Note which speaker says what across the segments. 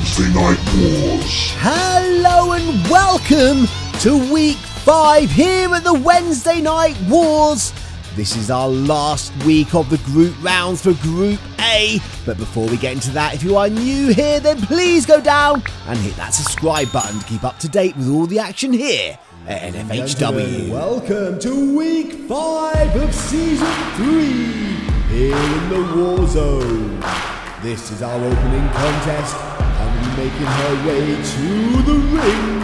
Speaker 1: Wednesday Night Wars.
Speaker 2: Hello and welcome to week five here at the Wednesday Night Wars. This is our last week of the group rounds for Group A. But before we get into that, if you are new here, then please go down and hit that subscribe button to keep up to date with all the action here at NFHW. Welcome to week five of season three here in the War Zone. This is our opening contest, and making her way to the ring,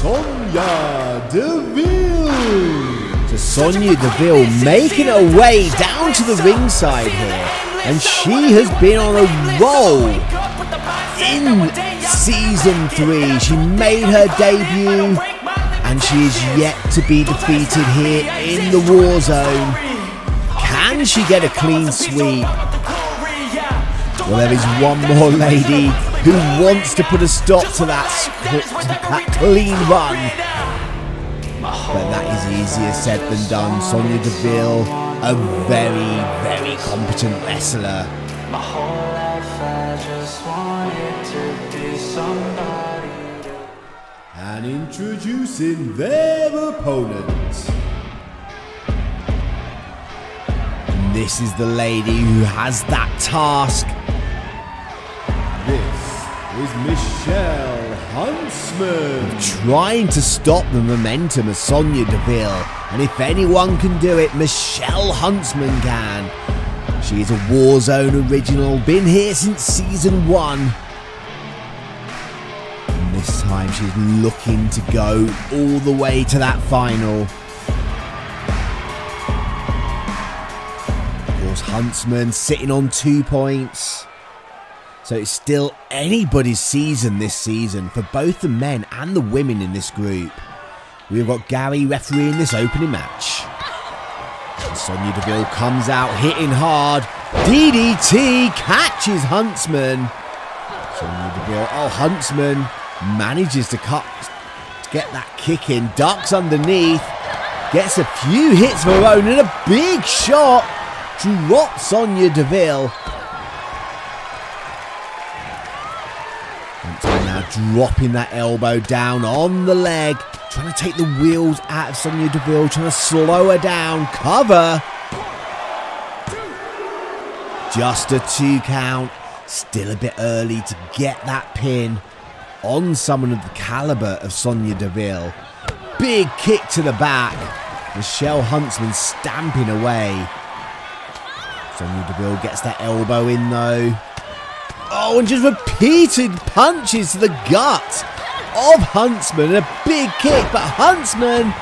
Speaker 2: Sonya Deville. So Sonya Deville making her way down to the ringside here, and she has been on a roll in season three. She made her debut, and she is yet to be defeated here in the War Zone. Can she get a clean sweep? Well, there is one more lady who wants to put a stop to that, that clean run. But that is easier said than done. Sonya Deville, a very, very competent wrestler. And introducing their opponent. This is the lady who has that task. This is Michelle Huntsman. Trying to stop the momentum of Sonya Deville. And if anyone can do it, Michelle Huntsman can. She is a Warzone original, been here since season one. And this time she's looking to go all the way to that final. Of course, Huntsman sitting on two points. So it's still anybody's season this season for both the men and the women in this group. We've got Gary refereeing this opening match. And Sonya Deville comes out hitting hard. DDT catches Huntsman. Sonya Deville, oh, Huntsman manages to cut, to get that kick in, ducks underneath, gets a few hits of her own, and a big shot drops Sonya Deville. Dropping that elbow down on the leg, trying to take the wheels out of Sonya Deville, trying to slow her down. Cover. Just a two count. Still a bit early to get that pin on someone of the caliber of Sonya Deville. Big kick to the back. Michelle Huntsman stamping away. Sonya Deville gets that elbow in though. Oh, and just repeated punches to the gut of Huntsman. A big kick, but Huntsman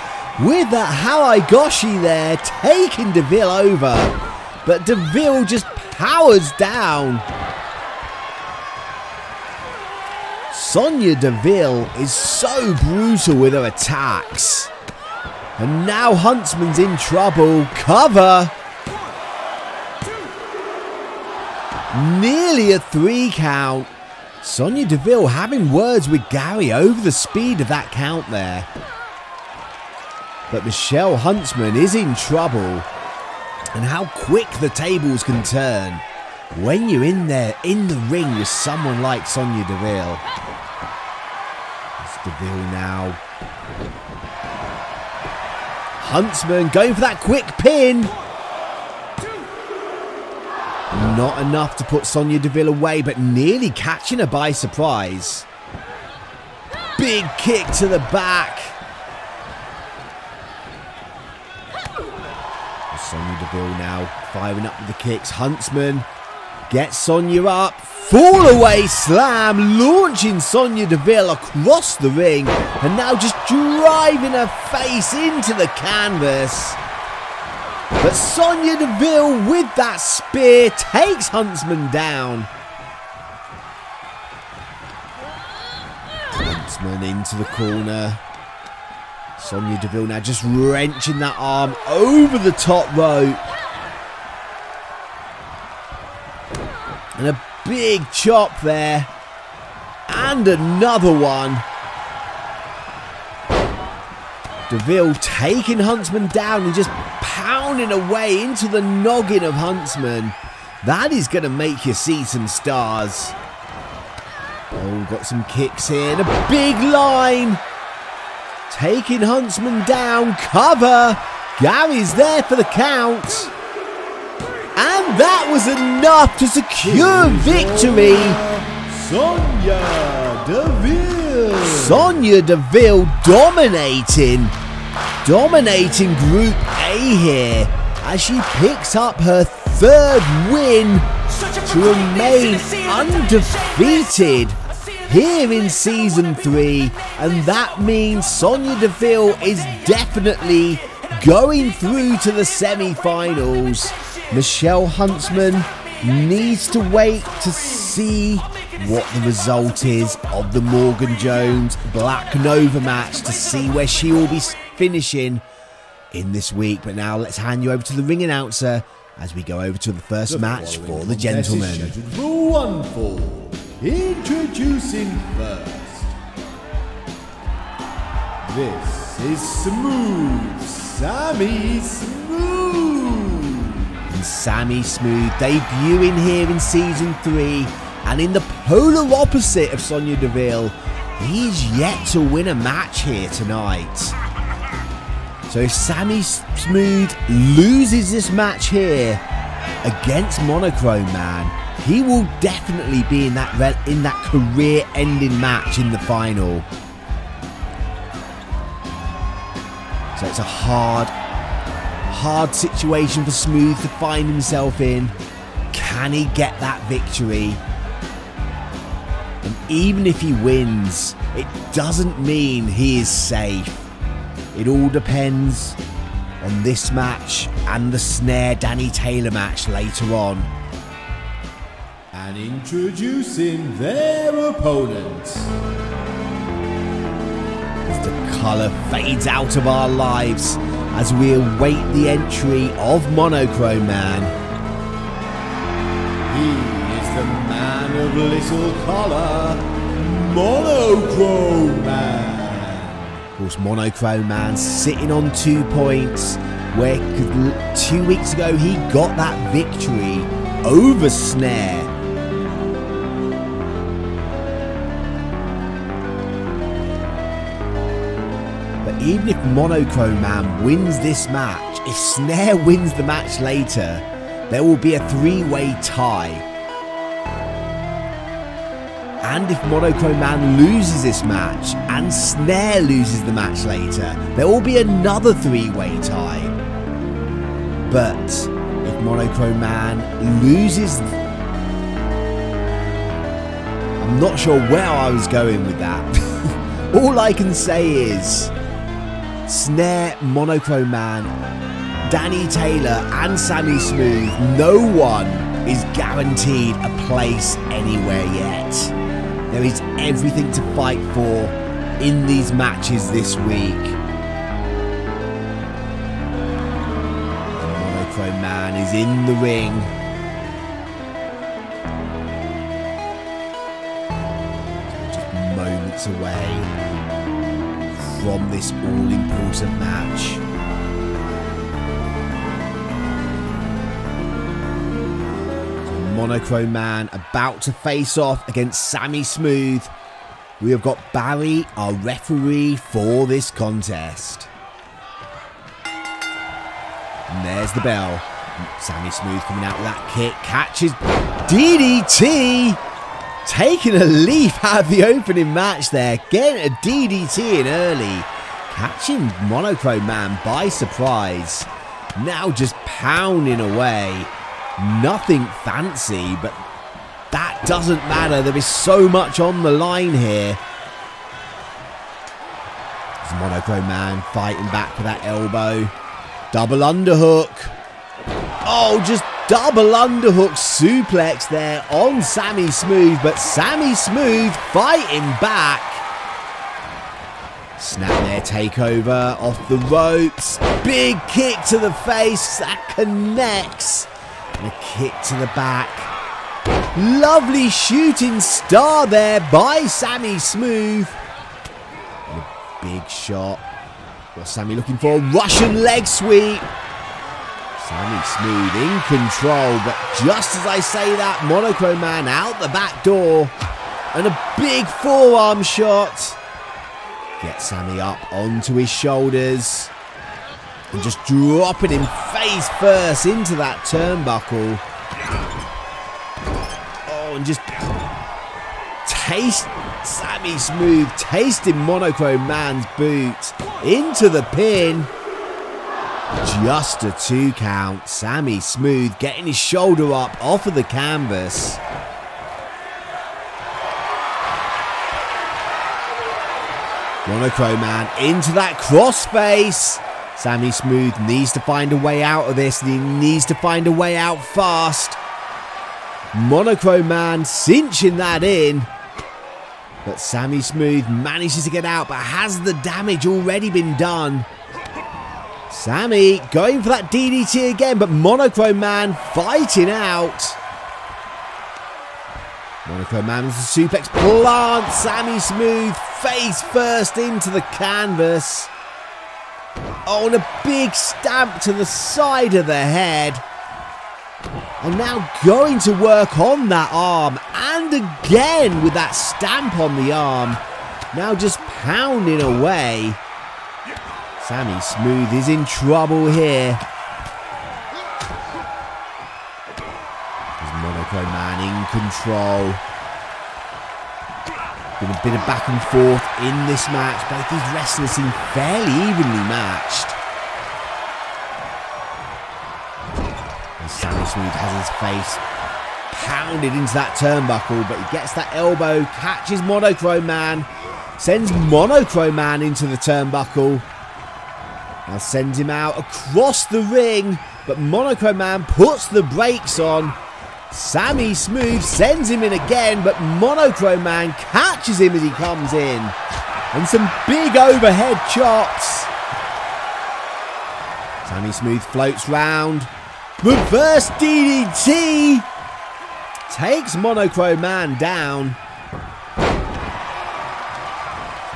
Speaker 2: with that Hawaii there, taking DeVille over. But DeVille just powers down. Sonya Deville is so brutal with her attacks. And now Huntsman's in trouble. Cover. Nearly a three count. Sonya Deville having words with Gary over the speed of that count there. But Michelle Huntsman is in trouble. And how quick the tables can turn when you're in there in the ring with someone like Sonya Deville. It's Deville now. Huntsman going for that quick pin. Not enough to put Sonya Deville away, but nearly catching her by surprise. Big kick to the back. Sonya Deville now firing up with the kicks. Huntsman gets Sonya up. Fall away slam, launching Sonya Deville across the ring, and now just driving her face into the canvas. But Sonya Deville with that spear takes Huntsman down. Huntsman into the corner. Sonya Deville now just wrenching that arm over the top rope. And a big chop there. And another one. Deville taking Huntsman down and just pounding away into the noggin of Huntsman. That is going to make you see some stars. Oh, got some kicks here. And a big line. Taking Huntsman down. Cover. Gary's there for the count. And that was enough to secure victory.
Speaker 3: Sonya Deville.
Speaker 2: Sonya Deville dominating. Dominating Group A here as she picks up her third win to remain undefeated here in season three, and that means Sonya Deville is definitely going through to the semi finals. Michelle Huntsman needs to wait to see what the result is of the Morgan Jones Black Nova match to see where she will be finishing in this week. But now let's hand you over to the ring announcer as we go over to the first
Speaker 3: The
Speaker 2: match for the gentlemen.
Speaker 3: for one fall. Introducing first. This is Smooth Sammy Smooth.
Speaker 2: And Sammy Smooth debuting here in season three, and in the polar opposite of Sonya Deville, he's yet to win a match here tonight. So Sammy Smooth loses this match here against Monochrome Man, he will definitely be in that in that career-ending match in the final. So it's a hard, hard situation for Smooth to find himself in. Can he get that victory? And even if he wins, it doesn't mean he is safe. It all depends on this match and the Snare Danny Taylor match later on.
Speaker 3: And introducing their opponents.
Speaker 2: As the colour fades out of our lives as we await the entry of Monochrome Man.
Speaker 3: He is the man of little colour, Monochrome Man.
Speaker 2: Of course, Monochrome Man sitting on two points, where two weeks ago he got that victory over Snare. But even if Monochrome Man wins this match, if Snare wins the match later, there will be a three way tie. And if Monochrome Man loses this match and Snare loses the match later, there will be another three way tie. But if Monochrome Man loses. I'm not sure where I was going with that. All I can say is Snare, Monochrome Man, Danny Taylor, and Sammy Smooth, no one is guaranteed a place anywhere yet. There is everything to fight for in these matches this week. Monochrome Man is in the ring. Just moments away from this all important match. Monochrome Man about to face off against Sammy Smooth. We have got Barry, our referee for this contest. And there's the bell. Sammy Smooth coming out with that kick, catches DDT, taking a leap out of the opening match there, getting a DDT in early, catching Monochrome Man by surprise. Now just pounding away. Nothing fancy, but that doesn't matter. There is so much on the line here. There's Monochrome Man fighting back for that elbow. Double underhook. Oh, just double underhook suplex there on Sammy Smooth, but Sammy Smooth fighting back. Snapmare takeover off the ropes. Big kick to the face that connects. And a kick to the back. Lovely shooting star there by Sammy Smooth. And a big shot. What's Sammy looking for? Russian leg sweep. Sammy Smooth in control, but just as I say that, Monochrome Man out the back door. And a big forearm shot. Get Sammy up onto his shoulders. And just dropping him face first into that turnbuckle. Oh, and just taste Sammy Smooth tasting Monochrome Man's boot into the pin. Just a two count. Sammy Smooth getting his shoulder up off of the canvas. Monochrome Man into that crossface. Sammy Smooth needs to find a way out of this and he needs to find a way out fast. Monochrome Man cinching that in. But Sammy Smooth manages to get out, but has the damage already been done? Sammy going for that DDT again, but Monochrome Man fighting out. Monochrome Man with the suplex plant. Sammy Smooth face first into the canvas. Oh, and a big stamp to the side of the head. And now going to work on that arm. And again with that stamp on the arm. Now just pounding away. Sammy Smooth is in trouble here. Is Monochrome Man in control. Been a bit of back and forth in this match. Both these wrestlers seem fairly evenly matched. And Sammy Smooth has his face pounded into that turnbuckle, but he gets that elbow, catches Monochrome Man, sends Monochrome Man into the turnbuckle. Now sends him out across the ring, but Monochrome Man puts the brakes on. Sammy Smooth sends him in again, but Monochrome Man catches him as he comes in. And some big overhead chops. Sammy Smooth floats round. Reverse DDT. Takes Monochrome Man down.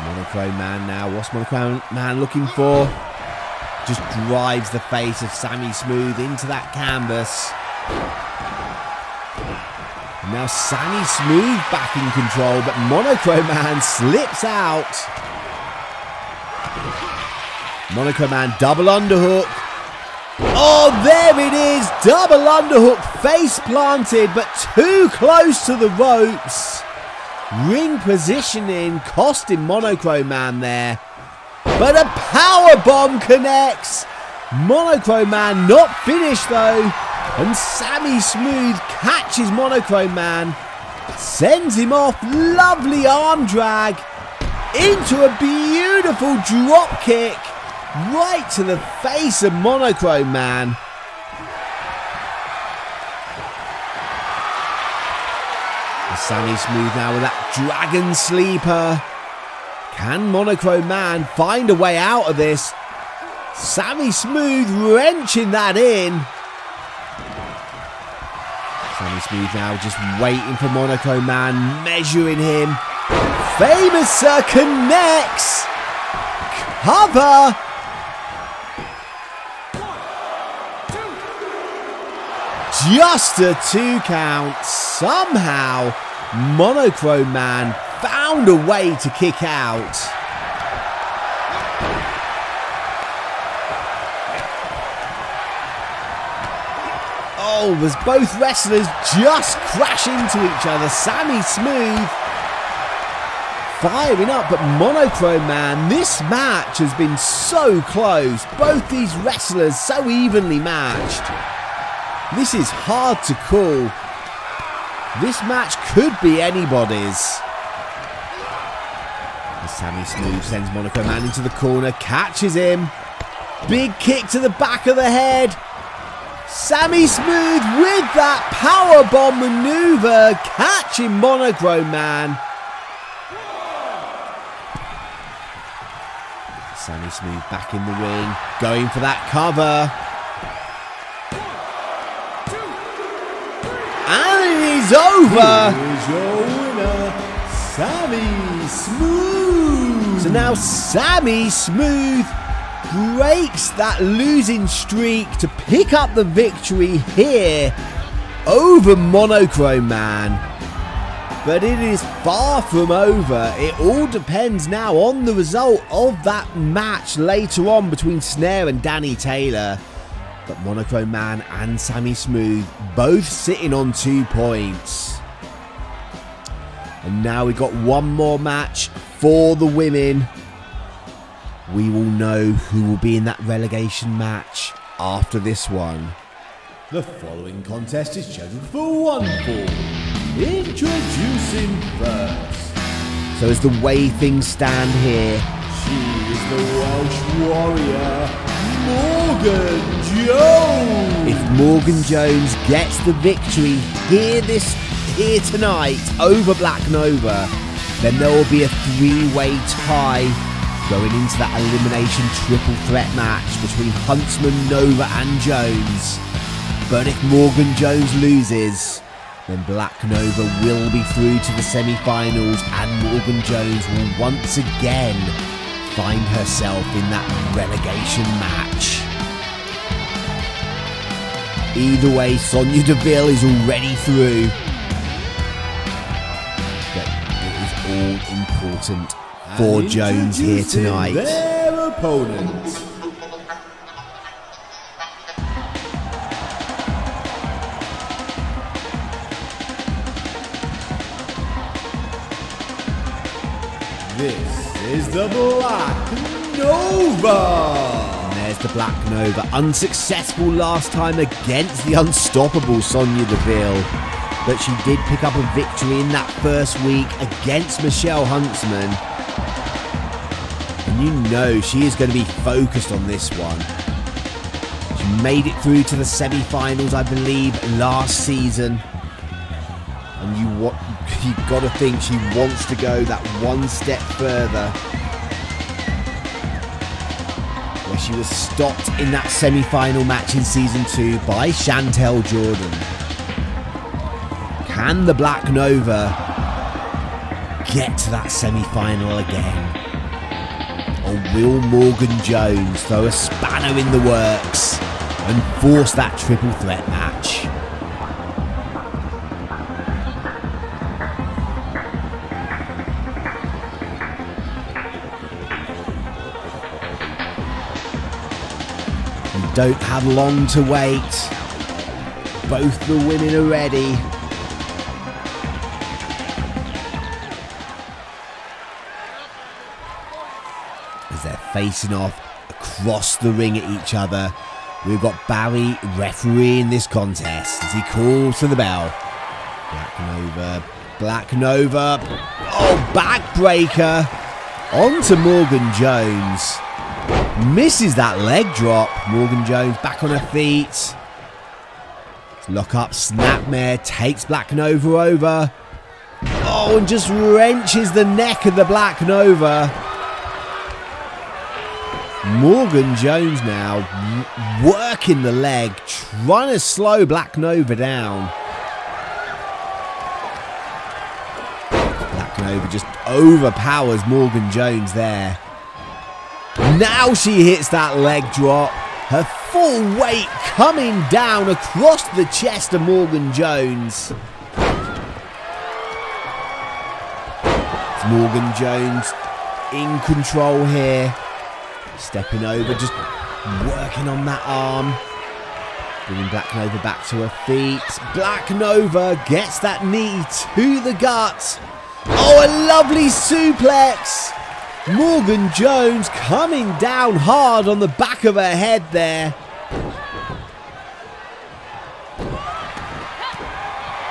Speaker 2: Monochrome Man now. What's Monochrome Man looking for? just drives the face of Sammy Smooth into that canvas. Now Sammy Smooth back in control, but Monochrome Man slips out. Monochrome Man double underhook. Oh, there it is. Double underhook face planted, but too close to the ropes. Ring positioning costing Monochrome Man there. But a power bomb connects. Monochrome Man not finished though. And Sammy Smooth catches Monochrome Man. Sends him off. Lovely arm drag. Into a beautiful drop kick. Right to the face of Monochrome Man. Sammy Smooth now with that Dragon Sleeper. Can Monochrome Man find a way out of this? Sammy Smooth wrenching that in. Sammy Smooth now just waiting for Monochrome Man, measuring him. Famouser connects. Cover. Just a two count. Somehow, Monochrome Man found a way to kick out. As both wrestlers just crash into each other. Sammy Smooth firing up, but Monochrome Man, this match has been so close. Both these wrestlers so evenly matched. This is hard to call. This match could be anybody's. Sammy Smooth sends Monochrome Man into the corner, catches him. Big kick to the back of the head. Sammy Smooth with that power bomb maneuver, catching Monochrome Man. Sammy Smooth back in the ring, going for that cover. And it is over.
Speaker 3: Here's your winner, Sammy Smooth.
Speaker 2: So now Sammy Smooth breaks that losing streak to pick up the victory here over Monochrome Man. but it is far from over. It all depends now on the result of that match later on between Snare and Danny Taylor. But Monochrome Man and Sammy Smooth both sitting on two points. And now we've got one more match for the women. We will know who will be in that relegation match after this one.
Speaker 3: The following contest is scheduled for one fall. Introducing first.
Speaker 2: So as the way things stand here,
Speaker 3: She is the Welsh warrior, Morgan Jones.
Speaker 2: if Morgan Jones gets the victory here this here tonight over Black Nova, then there will be a three-way tie going into that elimination triple threat match between Huntsman, Nova and Jones. But if Morgan Jones loses, then Black Nova will be through to the semi-finals and Morgan Jones will once again find herself in that relegation match. Either way, Sonya Deville is already through. But it is all important for Jones here tonight.
Speaker 3: Their opponent. This is the Black Nova.
Speaker 2: And there's the Black Nova, unsuccessful last time against the unstoppable Sonya Deville. But she did pick up a victory in that first week against Michelle Huntsman. You know she is going to be focused on this one. She made it through to the semi finals, I believe, last season. And you what you got to think she wants to go that one step further where she was stopped in that semi-final match in season two by Chantel Jordan. Can the Black Nova get to that semi-final again? Or will Morgan Jones throw a spanner in the works and force that triple threat match? Don't have long to wait. Both the women are ready. Facing off across the ring at each other, we've got Barry refereeing this contest as he calls for the bell. Black Nova, Black Nova, oh, backbreaker onto Morgan Jones. Misses that leg drop. Morgan Jones back on her feet. Lock up, Snapmare takes Black Nova over. Oh, and just wrenches the neck of the Black Nova. Morgan Jones now working the leg, trying to slow Black Nova down. Black Nova just overpowers Morgan Jones there. Now she hits that leg drop. Her full weight coming down across the chest of Morgan Jones. It's Morgan Jones in control here. Stepping over, just working on that arm. Bringing Black Nova back to her feet. Black Nova gets that knee to the gut. Oh, a lovely suplex. Morgan Jones coming down hard on the back of her head there.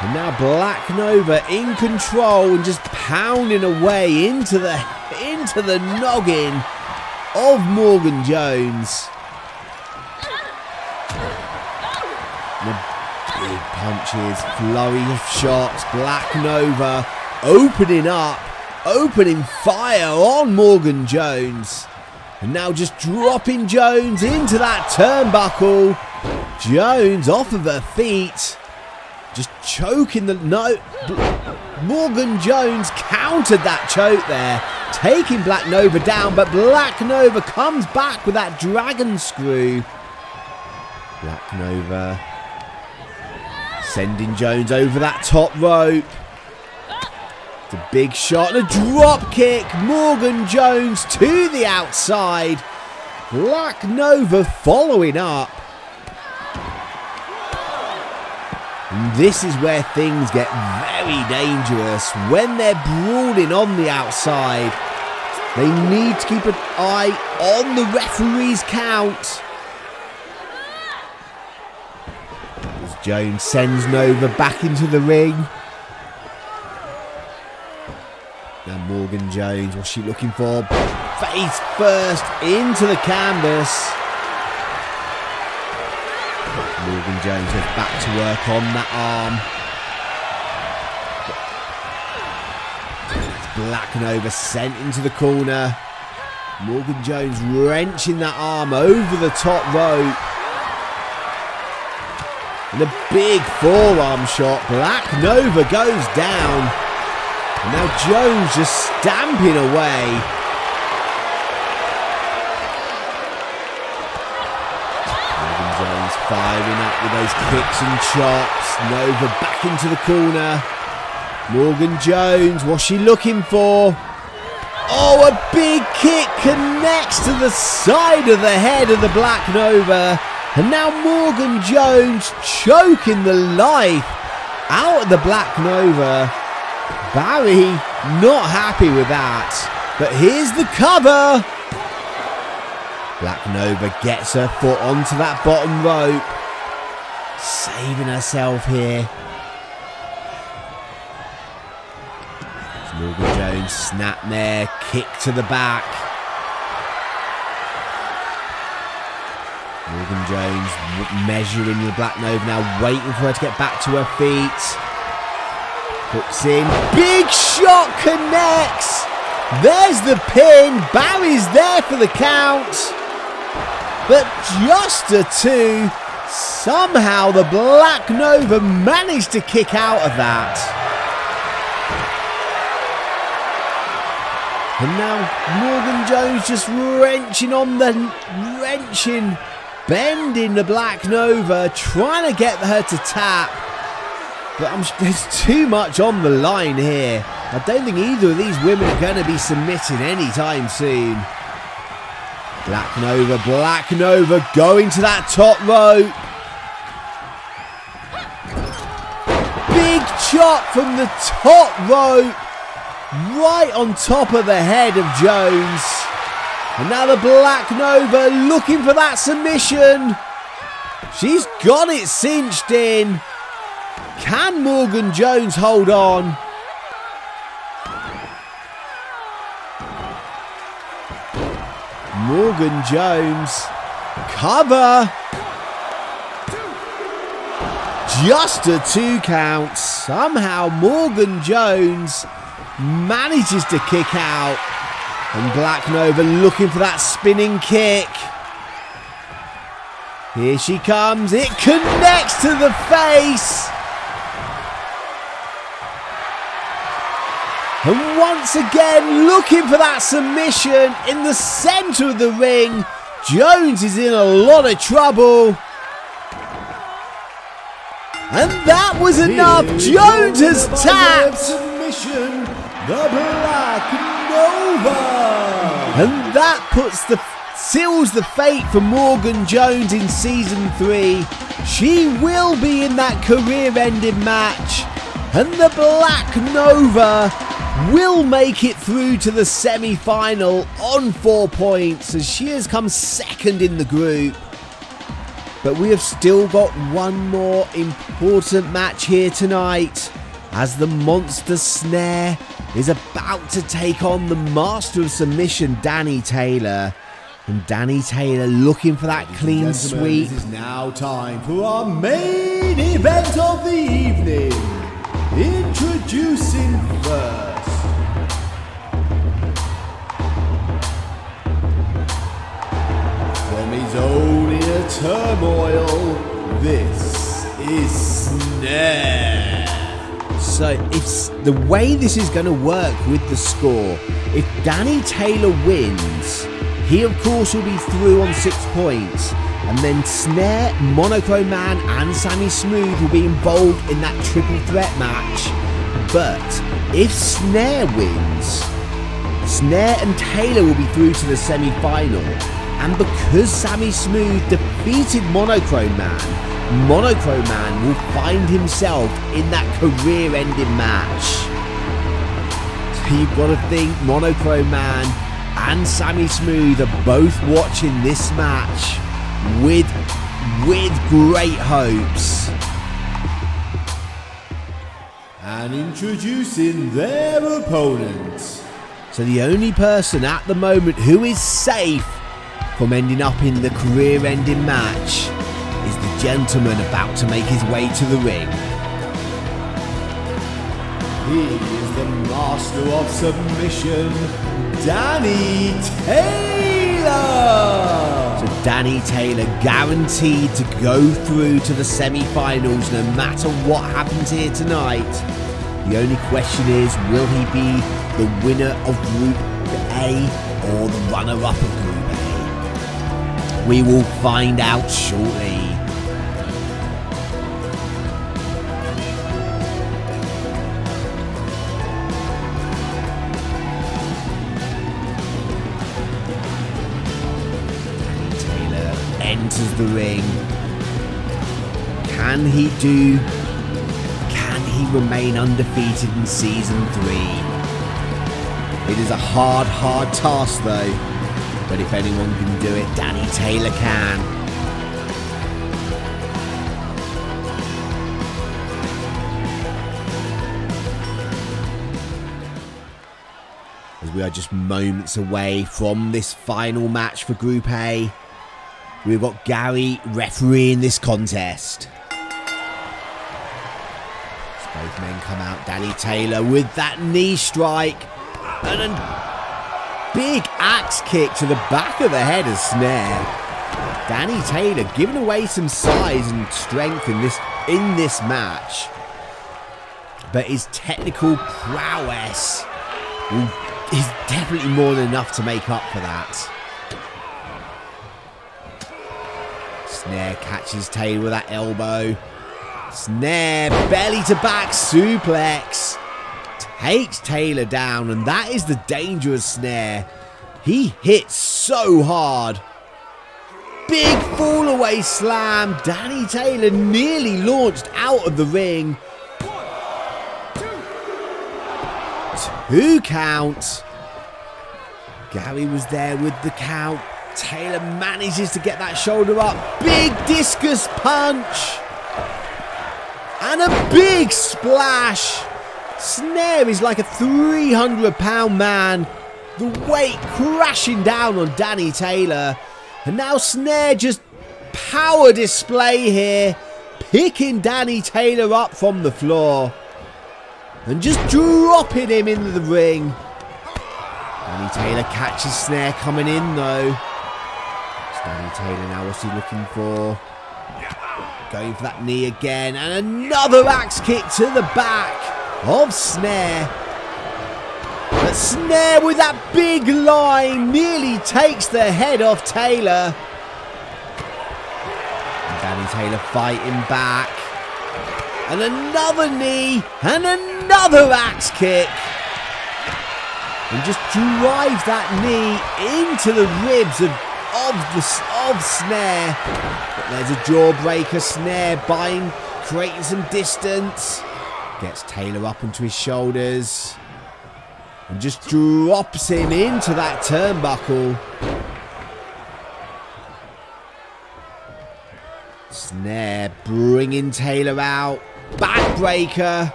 Speaker 2: And now Black Nova in control and just pounding away into the into the noggin of Morgan Jones. The big punches, flurry of shots, Black Nova opening up, opening fire on Morgan Jones. And now just dropping Jones into that turnbuckle. Jones off of her feet. Just choking the no. Morgan Jones countered that choke there, taking Black Nova down, but Black Nova comes back with that dragon screw. Black Nova sending Jones over that top rope. A big shot and a drop kick. Morgan Jones to the outside. Black Nova following up. And this is where things get very dangerous when they're brawling on the outside. They need to keep an eye on the referee's count. As Jones sends Nova back into the ring. Now Morgan Jones, what's she looking for? Face first into the canvas. Jones goes back to work on that arm. It's Black Nova sent into the corner. Morgan Jones wrenching that arm over the top rope. And a big forearm shot. Black Nova goes down. And now Jones just stamping away. Firing up with those kicks and chops. Nova back into the corner. Morgan Jones, what's she looking for? Oh, a big kick connects to the side of the head of the Black Nova. And now Morgan Jones choking the life out of the Black Nova. Barry not happy with that. But here's the cover. Black Nova gets her foot onto that bottom rope. Saving herself here. Morgan Jones snap there, kick to the back. Morgan Jones measuring the Black Nova now, waiting for her to get back to her feet. Hooks in, big shot connects. There's the pin. Barry's there for the count. But just a two. Somehow the Black Nova managed to kick out of that. And now Morgan Jones just wrenching on the wrenching, bending the Black Nova, trying to get her to tap. But I'm, there's too much on the line here. I don't think either of these women are going to be submitting anytime soon. Black Nova, Black Nova going to that top rope. Big chop from the top rope. Right on top of the head of Jones. And now the Black Nova looking for that submission. She's got it cinched in. Can Morgan Jones hold on? Morgan Jones. Cover. Just a two count. Somehow Morgan Jones manages to kick out. And Black Nova looking for that spinning kick. Here she comes. It connects to the face. Once again, looking for that submission in the centre of the ring. Jones is in a lot of trouble. And that was enough. Jones has tapped.
Speaker 3: Submission, the Black Nova.
Speaker 2: And that puts the seals the fate for Morgan Jones in season three. She will be in that career-ending match. And the Black Nova will make it through to the semi final on four points as she has come second in the group. But we have still got one more important match here tonight as the Monster Snare is about to take on the Master of Submission, Danny Taylor. And Danny Taylor looking for that clean sweep.
Speaker 3: This is now time for our main event of the evening. Introducing first. His own inner turmoil, this is Snare.
Speaker 2: So it's the way this is going to work with the score. If Danny Taylor wins, he of course will be through on six points. And then Snare, Monochrome Man, and Sammy Smooth will be involved in that triple threat match. But if Snare wins, Snare and Taylor will be through to the semi final. And because Sammy Smooth defeated Monochrome Man, Monochrome Man will find himself in that career ending match. So you've got to think Monochrome Man and Sammy Smooth are both watching this match with with great hopes.
Speaker 3: And introducing their opponent.
Speaker 2: So the only person at the moment who is safe from ending up in the career-ending match is the gentleman about to make his way to the ring.
Speaker 3: He is the master of submission, Danny Taylor.
Speaker 2: So Danny Taylor guaranteed to go through to the semi-finals no matter what happens here tonight. The only question is, will he be the winner of Group A or the runner-up of Group? We will find out shortly. Taylor enters the ring. Can he do? Can he remain undefeated in season three? It is a hard, hard task though. But if anyone can do it, Danny Taylor can. As we are just moments away from this final match for Group A, we've got Gary refereeing this contest. Both men come out, Danny Taylor with that knee strike and big axe kick to the back of the head of Snare. Danny Taylor giving away some size and strength in this in this match, but his technical prowess is definitely more than enough to make up for that. Snare catches Taylor with that elbow. Snare belly to back suplex takes Taylor down, and that is the dangerous snare. He hits so hard. Big fall away slam. Danny Taylor nearly launched out of the ring. Two counts. Gary was there with the count. Taylor manages to get that shoulder up. Big discus punch. And a big splash. Snare is like a 300 pound man. The weight crashing down on Danny Taylor. And now Snare just power display here. Picking Danny Taylor up from the floor. And just dropping him into the ring. Danny Taylor catches Snare coming in though. It's Danny Taylor now, what's he looking for? Going for that knee again. And another axe kick to the back of Snare. But Snare with that big line nearly takes the head off Taylor. And Danny Taylor fighting back. And another knee. And another axe kick. And just drives that knee into the ribs of, of, the, of Snare. But there's a jawbreaker. Snare buying, creating some distance. Gets Taylor up onto his shoulders. And just drops him into that turnbuckle. Snare bringing Taylor out. Backbreaker.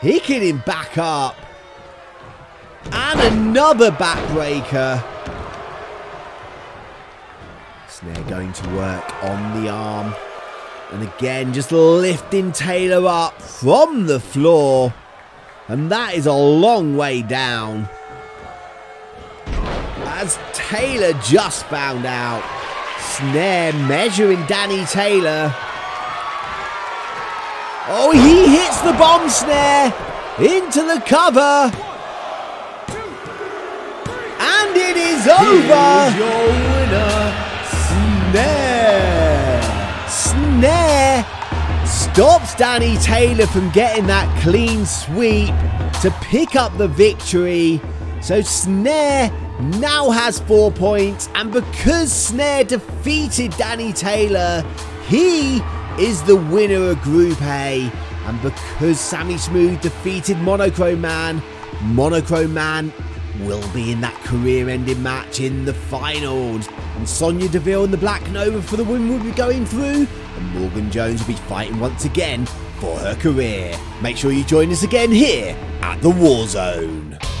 Speaker 2: Picking him back up. And another backbreaker. Snare going to work on the arm. And again, just lifting Taylor up from the floor. And that is a long way down. As Taylor just found out. Snare measuring Danny Taylor. Oh, he hits the bomb snare into the cover. And it is over.
Speaker 3: Here's your winner,
Speaker 2: Snare. Stops Danny Taylor from getting that clean sweep to pick up the victory. So Snare now has four points, and because Snare defeated Danny Taylor, he is the winner of Group A. And because Sammy Smooth defeated Monochrome Man, Monochrome Man will be in that career ending match in the finals. And Sonya Deville and the Black Nova for the win will be going through, and Morgan Jones will be fighting once again for her career. Make sure you join us again here at the Warzone.